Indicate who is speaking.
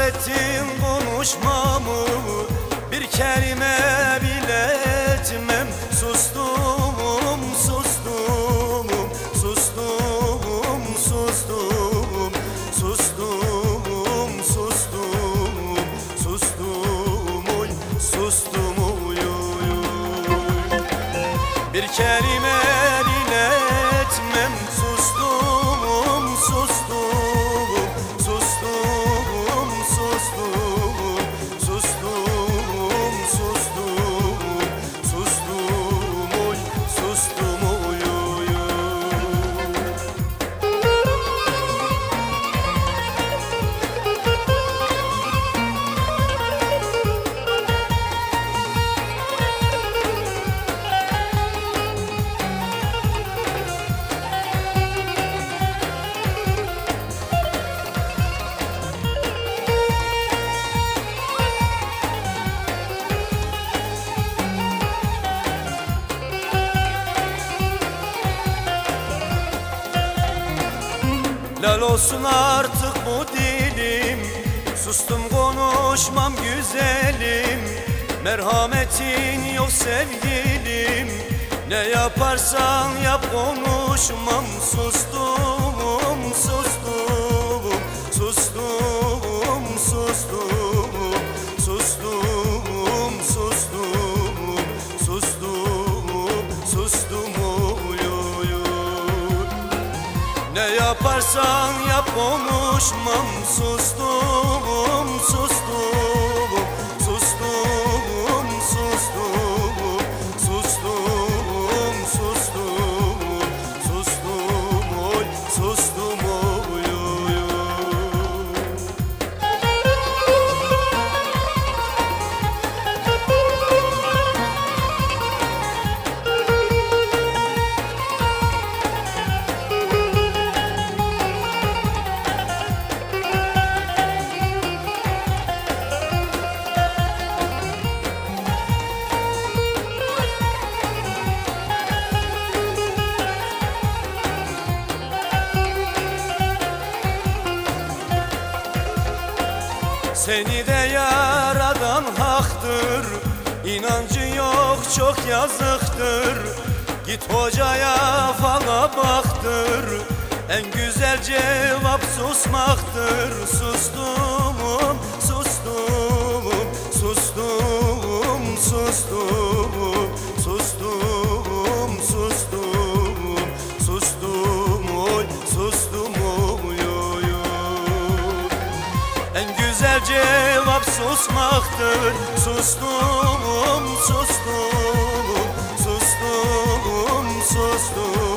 Speaker 1: ettin konuşmamı. Bir kelime bile etmem. Sustum, sustum, sustum, sustum Sustum, sustum, sustum, sustum, oy, oy, oy. Bir kelime bile etmem. Sustum, Lal olsun artık bu dilim. Sustum konuşmam güzelim. Merhametin yok sevgilim. Ne yaparsan yap konuşmam. Sustum, sustum, sustum, sustum Sustum, sustum, sustum, sustum oy, yaparsan yap konuşmam Sustum, sustum, Seni de yaradan haktır. İnancı yok çok yazıktır. Git hocaya fala baktır. En güzel cevap susmaktır. Sustum, Cevap susmaktır. Sustum, sustum, sustum, sustum